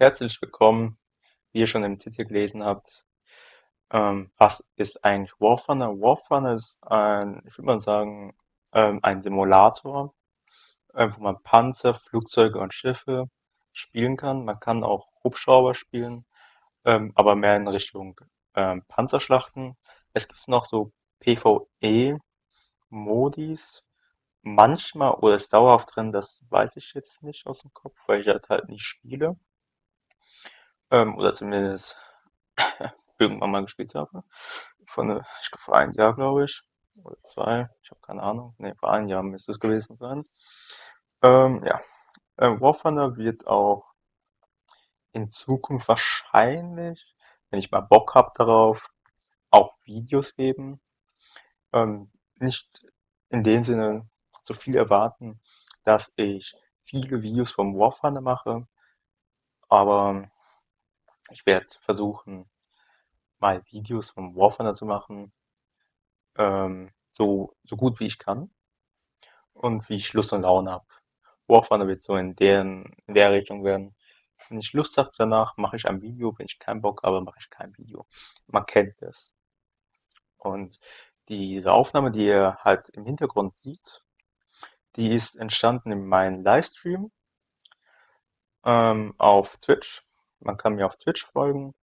herzlich willkommen, wie ihr schon im Titel gelesen habt. Ähm, was ist eigentlich War Thunder? War Thunder ist ein, ich würde mal sagen, ähm, ein Simulator, äh, wo man Panzer, Flugzeuge und Schiffe spielen kann. Man kann auch Hubschrauber spielen, ähm, aber mehr in Richtung ähm, Panzerschlachten. Es gibt noch so PvE-Modis, manchmal oder ist dauerhaft drin, das weiß ich jetzt nicht aus dem Kopf, weil ich das halt nicht spiele. Ähm, oder zumindest irgendwann mal gespielt habe. Von, äh, ich vor einem Jahr, glaube ich. Oder zwei. Ich habe keine Ahnung. Ne, vor einem Jahr müsste es gewesen sein. Ähm, ja. Ähm, War Thunder wird auch in Zukunft wahrscheinlich, wenn ich mal Bock habe darauf, auch Videos geben. Ähm, nicht in dem Sinne so viel erwarten, dass ich viele Videos vom War Thunder mache, aber ich werde versuchen, mal Videos vom War Thunder zu machen, ähm, so, so gut wie ich kann und wie ich Lust und Laune habe. War Thunder wird so in, deren, in der Richtung werden. Wenn ich Lust habe danach, mache ich ein Video. Wenn ich keinen Bock habe, mache ich kein Video. Man kennt es. Und diese Aufnahme, die ihr halt im Hintergrund sieht, die ist entstanden in meinem Livestream ähm, auf Twitch. Man kann mir auf Twitch folgen.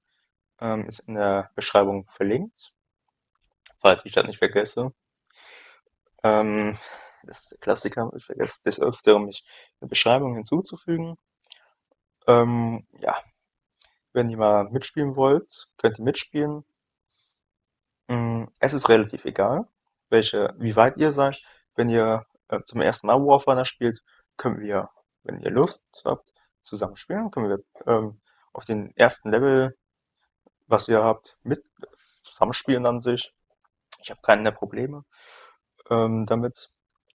Ähm, ist in der Beschreibung verlinkt, falls ich das nicht vergesse. Ähm, das ist der Klassiker, ich vergesse des Öfteren, mich in der Beschreibung hinzuzufügen. Ähm, ja, wenn ihr mal mitspielen wollt, könnt ihr mitspielen. Mm, es ist relativ egal, welche, wie weit ihr seid. Wenn ihr äh, zum ersten Mal Warfighter spielt, können wir, wenn ihr Lust habt, zusammen spielen. Können wir ähm, auf den ersten Level, was ihr habt, mit zusammenspielen an sich. Ich habe keine Probleme ähm, damit.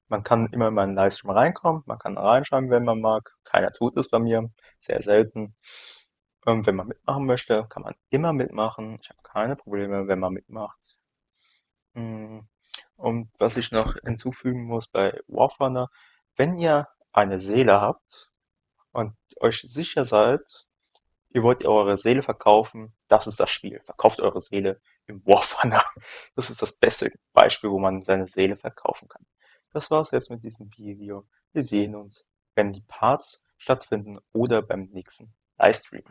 Man kann immer in meinen Livestream reinkommen, man kann reinschreiben, wenn man mag. Keiner tut es bei mir, sehr selten. Ähm, wenn man mitmachen möchte, kann man immer mitmachen. Ich habe keine Probleme, wenn man mitmacht. Mm, und was ich noch hinzufügen muss bei Warfunder, wenn ihr eine Seele habt und euch sicher seid, ihr wollt eure Seele verkaufen, das ist das Spiel. Verkauft eure Seele im Warfunder. Das ist das beste Beispiel, wo man seine Seele verkaufen kann. Das war's jetzt mit diesem Video. Wir sehen uns, wenn die Parts stattfinden oder beim nächsten Livestream.